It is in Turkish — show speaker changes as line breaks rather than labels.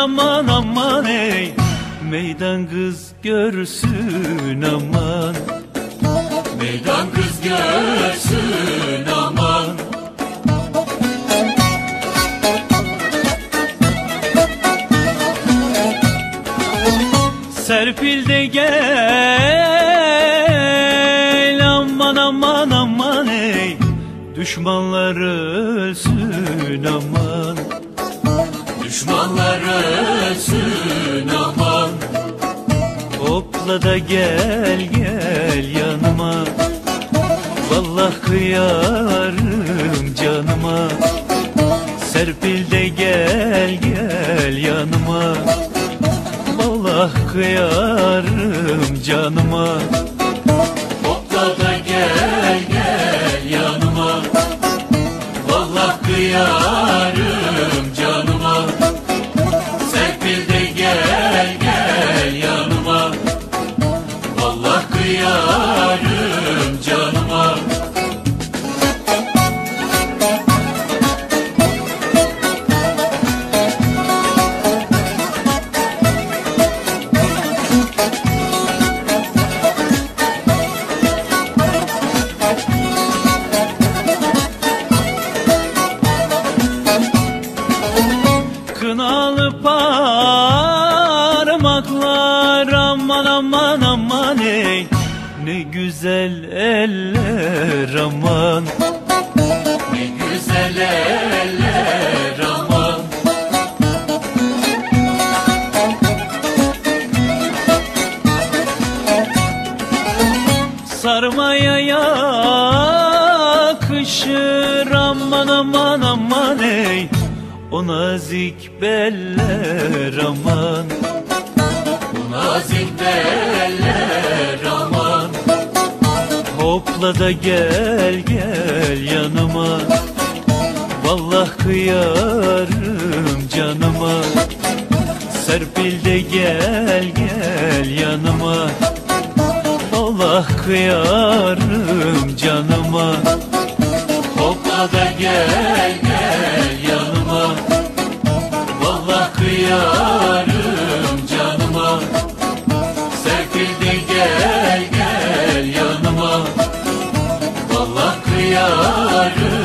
aman aman ey. Meydan kız görsün aman.
Meydan kız görsün aman.
Serpil de gel aman aman aman ey. Düşmanlar ölsün aman.
Düşmanlar ölsün aman
Hopla da gel gel yanıma. Vallahi kıyarım canıma. Serpil de gel gel yanıma. Vallahi kıyarım canıma
Kıyarım canıma.
Kınalı parmaklar aman aman aman Ne güzel eller aman.
Ne güzel eller aman.
Sarmaya yakışır aman aman aman ey. O nazik beller aman.
Bu nazik beller
Hopla da gel gel yanıma. Vallahi kıyarım canıma. Serpil de gel gel yanıma. Allah kıyarım canıma.
Hopla da gel gel yanıma. Vallahi kıyarım canıma. Serpil de gel